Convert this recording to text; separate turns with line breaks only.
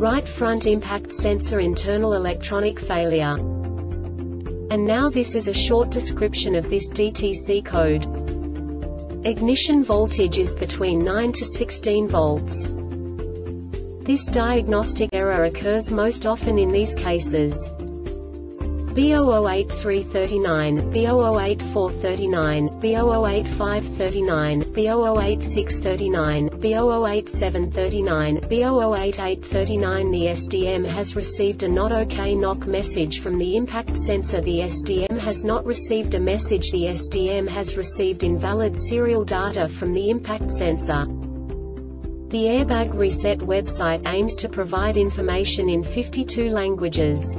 Right front impact sensor internal electronic failure. And now this is a short description of this DTC code. Ignition voltage is between 9 to 16 volts. This diagnostic error occurs most often in these cases. B008339, B008439, B008539, B008639, B008739, B008839 The SDM has received a not OK NOK message from the impact sensor The SDM has not received a message The SDM has received invalid serial data from the impact sensor. The Airbag Reset website aims to provide information in 52 languages.